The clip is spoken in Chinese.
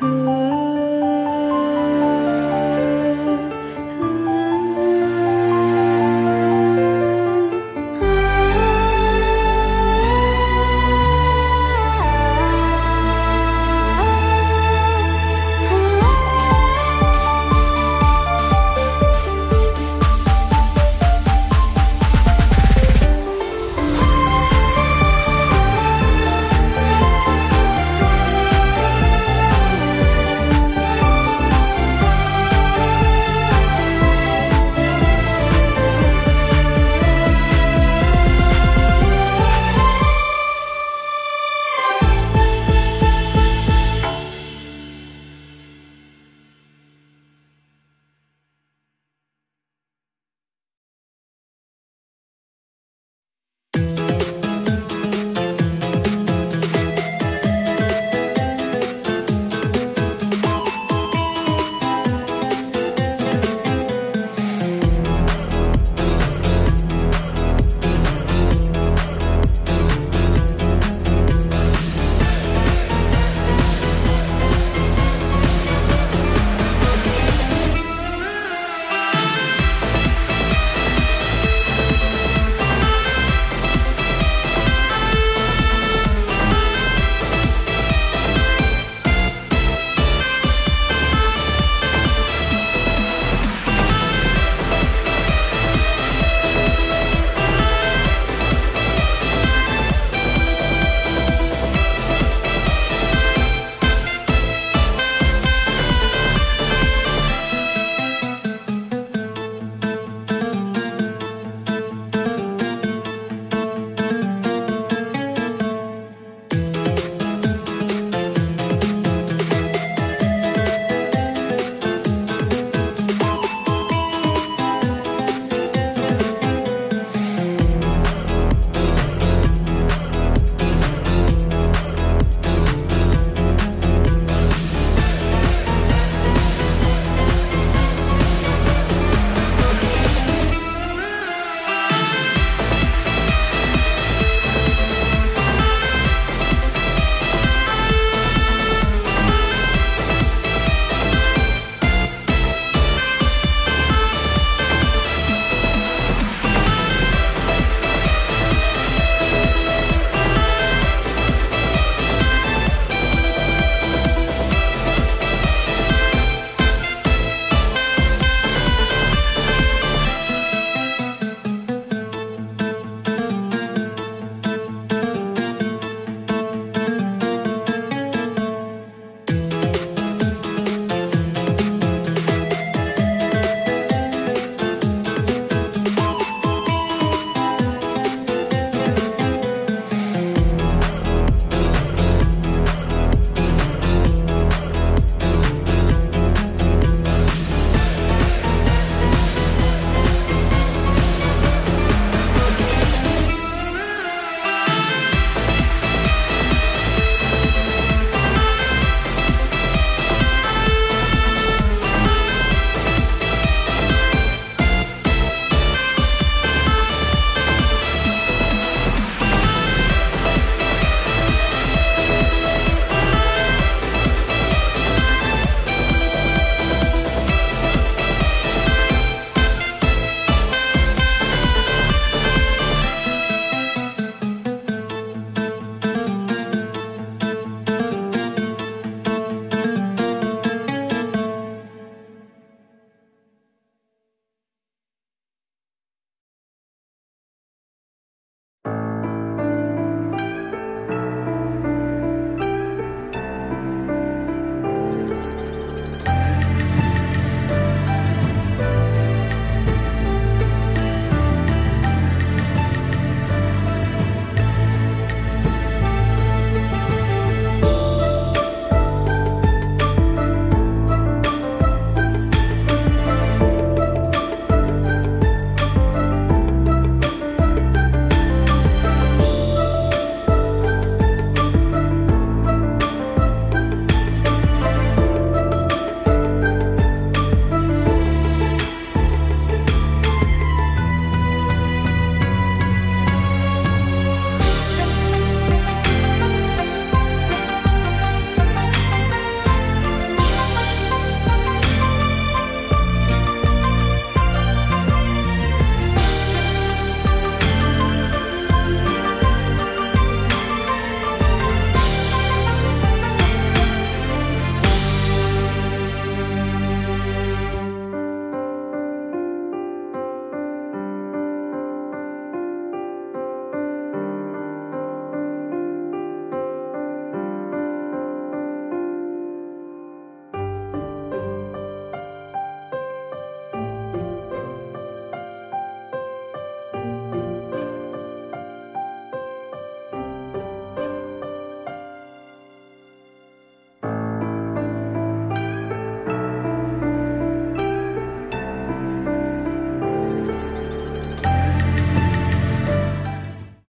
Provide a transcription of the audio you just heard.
嗯